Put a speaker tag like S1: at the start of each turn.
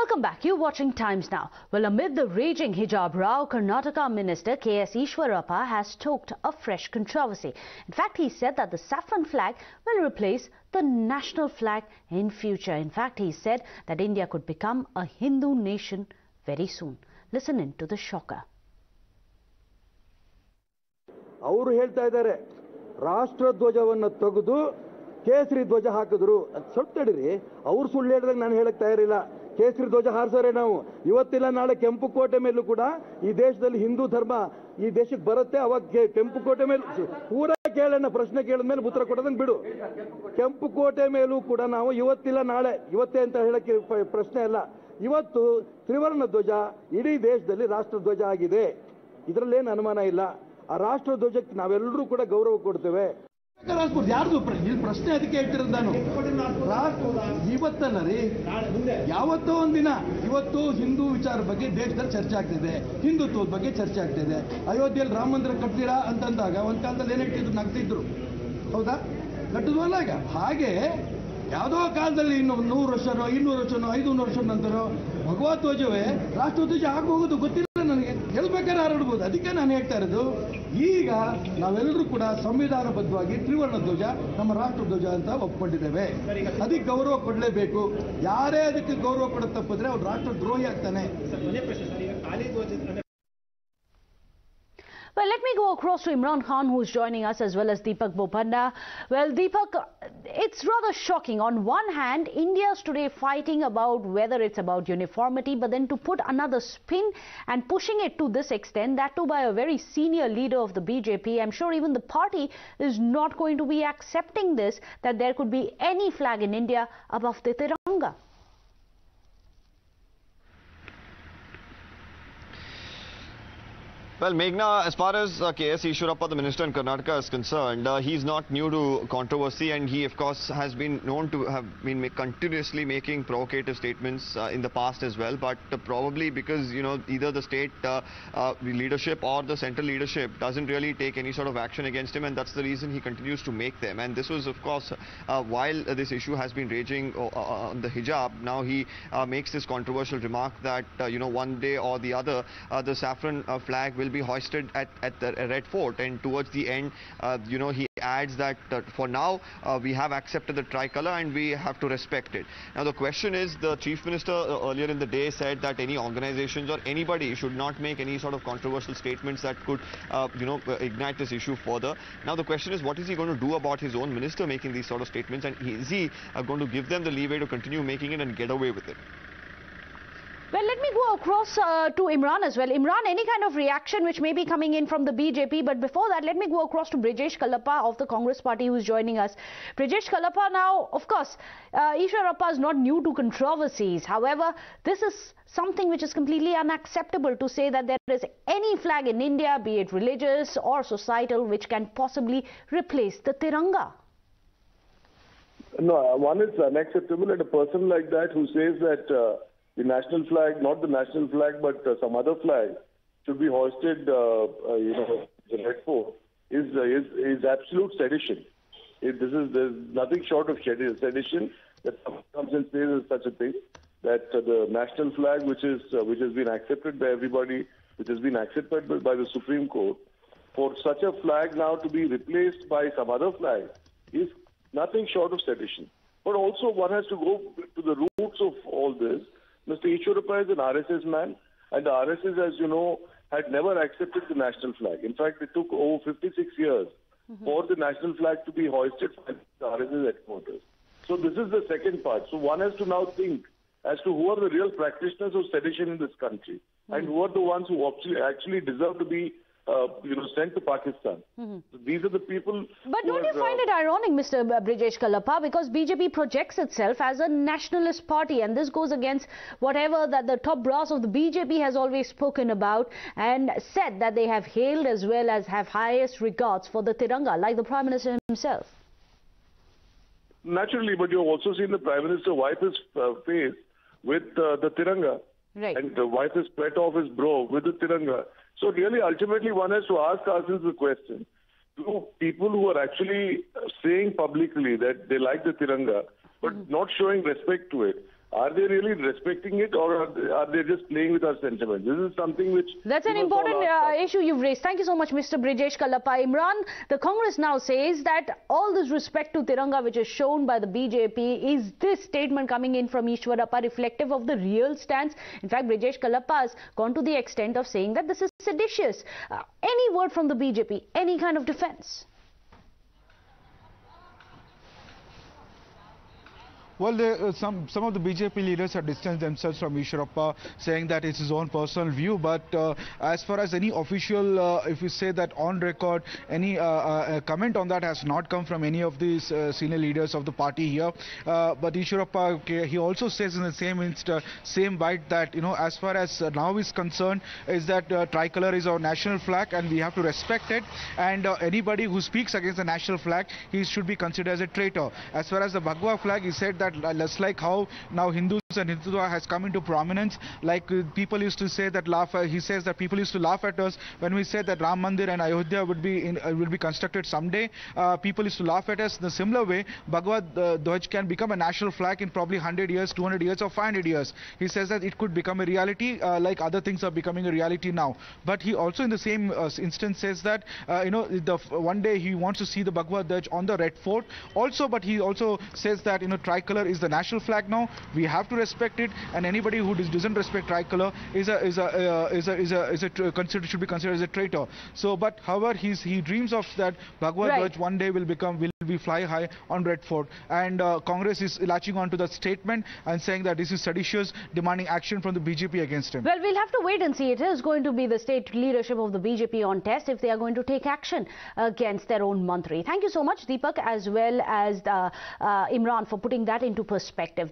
S1: Welcome back. You're watching Times Now. Well, amid the raging hijab row, Karnataka Minister K.S. Eshwarappa has stoked a fresh controversy. In fact, he said that the saffron flag will replace the national flag in future. In fact, he said that India could become a Hindu nation very soon. Listen in to the shocker.
S2: ಅವರು ಹೇಳ್ತಾ ಇದ್ದಾರೆ ರಾಷ್ಟ್ರ ಧ್ವಜವನ್ನು ತೆಗೆದು ಕೇಸರಿ ಧ್ವಜ ಹಾಕಿದ್ರು ಸ್ವಲ್ಪ ತಡೀರಿ ಅವ್ರು ಸುಳ್ಳು ಕೇಸರಿ ಧ್ವಜ ಹಾರಿಸೋರೆ ನಾವು. ಇವತ್ತಿಲ್ಲ, ನಾಳೆ ಕೆಂಪು ಕೋಟೆ ಮೇಲೂ ಕೂಡ ಈ ದೇಶದಲ್ಲಿ ಹಿಂದೂ ಧರ್ಮ ಈ ದೇಶಕ್ಕೆ ಬರುತ್ತೆ, ಅವಾಗ ಕೆಂಪು ಕೋಟೆ ಮೇಲೆ ಪೂರಾ ಕೇಳಣ್ಣ, ಪ್ರಶ್ನೆ ಕೇಳಿದ ಮೇಲೆ ಉತ್ತರ ಕೊಡೋದನ್ನ ಬಿಡು. ಕೆಂಪು ಕೋಟೆ ಮೇಲೂ ಕೂಡ ನಾವು ಇವತ್ತಿಲ್ಲ, ನಾಳೆ, ಇವತ್ತೇ ಅಂತ ಹೇಳಕ್ಕೆ ಪ್ರಶ್ನೆ ಅಲ್ಲ. ಇವತ್ತು ತ್ರಿವರ್ಣ ಧ್ವಜ ಇಡೀ ದೇಶದಲ್ಲಿ ರಾಷ್ಟ್ರ ಧ್ವಜ ಆಗಿದೆ. ಇದರಲ್ಲೇನು ಅನುಮಾನ ಇಲ್ಲ. ಆ ರಾಷ್ಟ್ರ ಧ್ವಜಕ್ಕೆ ನಾವೆಲ್ಲರೂ ಕೂಡ ಗೌರವ ಕೊಡ್ತೇವೆ.
S3: ಯಾರ್ದು ಇಲ್ಲಿ ಪ್ರಶ್ನೆ ಅದಕ್ಕೆ ಹೇಳ್ತಿರೋದು ನಾನು. ಇವತ್ತಲ್ಲ ರೀ ಯಾವತ್ತೋ ಒಂದಿನ ಇವತ್ತು ಹಿಂದೂ ವಿಚಾರ ಬಗ್ಗೆ ದೇಶದಲ್ಲಿ ಚರ್ಚೆ ಆಗ್ತಿದೆ. ಹಿಂದುತ್ವದ ಬಗ್ಗೆ ಚರ್ಚೆ ಆಗ್ತಿದೆ. ಅಯೋಧ್ಯೆಯಲ್ಲಿ ರಾಮ ಮಂದಿರ ಕಟ್ತೀರಾ ಅಂತಂದಾಗ ಒಂದ್ ಕಾಲದಲ್ಲಿ ಏನ್ ಇಟ್ಟಿದ್ರು ನಗ್ತಿದ್ರು. ಹೌದಾ? ಕಟ್ಟಿದ್ವಲ್ಲ ಈಗ. ಹಾಗೆ ಯಾವುದೋ ಕಾಲದಲ್ಲಿ ಇನ್ನು ನೂರು ವರ್ಷನೋ, ಇನ್ನೂರು ವರ್ಷನೋ, ಐದುನೂರು ವರ್ಷ ನಂತರ ಭಗವತ್ ಧ್ವಜವೇ ರಾಷ್ಟ್ರ ಧ್ವಜ ಆಗಿ ಗೊತ್ತಿಲ್ಲ. ನನಗೆ ಗೆಲ್ಬೇಕಾದ್ರೆ ಹಾರಾಡ್ಬೋದು. ಅದಕ್ಕೆ ನಾನು ಹೇಳ್ತಾ ಇರೋದು, ಈಗ ನಾವೆಲ್ಲರೂ ಕೂಡ ಸಂವಿಧಾನಬದ್ಧವಾಗಿ ತ್ರಿವರ್ಣ ಧ್ವಜ, ನಮ್ಮ ರಾಷ್ಟ್ರ ಧ್ವಜ ಅಂತ ಒಪ್ಕೊಂಡಿದ್ದೇವೆ. ಅದಕ್ಕೆ ಗೌರವ ಕೊಡಲೇಬೇಕು. ಯಾರೇ ಅದಕ್ಕೆ ಗೌರವ ಕೊಡೋದು ತಪ್ಪಿದ್ರೆ ಅವ್ರು ರಾಷ್ಟ್ರ ದ್ರೋಹಿ ಆಗ್ತಾನೆ.
S1: Well, let me go across to Imran Khan, who's joining us, as well as Deepak Bopanna. Well, Deepak, it's rather shocking. On one hand, India's today fighting about whether it's about uniformity, but then to put another spin and pushing it to this extent, that too by a very senior leader of the BJP. I'm sure even the party is not going to be accepting this, that there could be any flag in India above the Tiranga.
S4: Well, Meghna, as far as uh, K.S. Eshwarappa, the minister in Karnataka, is concerned, uh, he's not new to controversy and he, of course, has been known to have been continuously making provocative statements uh, in the past as well. But uh, probably because, you know, either the state uh, uh, leadership or the central leadership doesn't really take any sort of action against him and that's the reason he continues to make them. And this was, of course, uh, while this issue has been raging on the hijab, now he makes this controversial remark that, you know, one day or the other, the saffron flag will be hoisted at, at the Red Fort. And towards the end, uh, you know, he adds that uh, for now, uh, we have accepted the tricolour and we have to respect it. Now, the question is, the Chief Minister earlier in the day said that any organizations or anybody should not make any sort of controversial statements that could, you know, ignite this issue further. Now, the question is, what is he going to do about his own minister making these sort of statements? And is he going to give them the leeway to continue making it and get away with it?
S1: Well, let me go across uh, to Imran as well. Imran, any kind of reaction which may be coming in from the BJP, but before that, let me go across to Brijesh Kalappa of the Congress party who is joining us. Brijesh Kalappa now, of course, uh, Eshwarappa is not new to controversies. However, this is something which is completely unacceptable to say that there is any flag in India, be it religious or societal, which can possibly replace the Tiranga.
S5: No, one is unacceptable, and a person like that who says that uh, the national flag, not the national flag, but uh, some other flag, should be hoisted, uh, uh, you know, the Red is uh, is is absolute sedition. It, this is there's nothing short of sedi- sedition that comes and says such a thing. That uh, the national flag, which is uh, which has been accepted by everybody, which has been accepted by, by the Supreme Court, for such a flag now to be replaced by some other flag is nothing short of sedition. But also, one has to go to the roots of all this. Mr. Eshwarappa is an RSS man, and the RSS, as you know, had never accepted the national flag. In fact, it took over 56 years mm-hmm. for the national flag to be hoisted by the RSS headquarters. So this is the second part. So one has to now think as to who are the real practitioners of sedition in this country, and mm-hmm. who are the ones who actually deserve to be, uh, you know, sent to Pakistan. So these are the people.
S1: But don't you
S5: have,
S1: find
S5: uh,
S1: it ironic, Mr. Brijesh Kalappa, because BJP projects itself as a nationalist party, and this goes against whatever that the top brass of the BJP has always spoken about and said that they have hailed as well as have highest regards for the Tiranga, like the Prime Minister himself.
S5: Naturally, but you've also seen the Prime Minister wipe his uh, face with uh, the Tiranga.
S1: Right.
S5: And the wipe his sweat off his brow with the Tiranga. So really, ultimately, one has to ask ourselves the question. Do people who are actually saying publicly that they like the Tiranga, but mm-hmm. not showing respect to it, are they really respecting it or are they, are they just playing with our sentiments? This is something which
S1: That's an important uh, issue you've raised. Thank you so much, Mr. Brijesh Kalappa. Imran, the Congress now says that all this respect to Tiranga which is shown by the BJP, is this statement coming in from Eshwarappa reflective of the real stance? In fact, Brijesh Kalappa has gone to the extent of saying that this is seditious. Uh, any word from the BJP, any kind of defense?
S6: Well, uh, some some of the BJP leaders have distanced themselves from Eshwarappa, saying that it's his own personal view. But uh, as far as any official, uh, if you say that on record, any uh, uh, comment on that has not come from any of these senior leaders of the party here. But Eshwarappa, okay, he also says in the same insta, same bite that you know, as far as now is concerned, is that tricolor is our national flag and we have to respect it. And anybody who speaks against the national flag, he should be considered as a traitor. As far as the Bhagwa flag, he said that uh, just like how now Hindus and Hindutva has come into prominence, like uh, people used to say that laugh. Uh, he says that people used to laugh at us when we said that Ram Mandir and Ayodhya would be in, uh, will be constructed someday. Uh, people used to laugh at us. In a similar way, Bhagavad uh, Dhwaj can become a national flag in probably 100 years, 200 years, or 500 years. He says that it could become a reality, uh, like other things are becoming a reality now. But he also, in the same instance, says that you know the one day he wants to see the Bhagavad Dhwaj on the Red Fort. Also, but he also says that you know tricolor is the national flag now. We have to respect it, and anybody who does, doesn't respect tricolor is a is a uh, is a is a is a considered should be considered as a traitor. So, but however, he's he dreams of that Bhagavad
S1: Right.
S6: Dhwaj one day will become will be fly high on Red Fort, and uh, Congress is latching on to that statement and saying that this is seditious, demanding action from the BJP against him.
S1: Well, we'll have to wait and see. It is going to be the state leadership of the BJP on test if they are going to take action against their own mantri. Thank you so much, Deepak, as well as uh, uh, Imran, for putting that into perspective.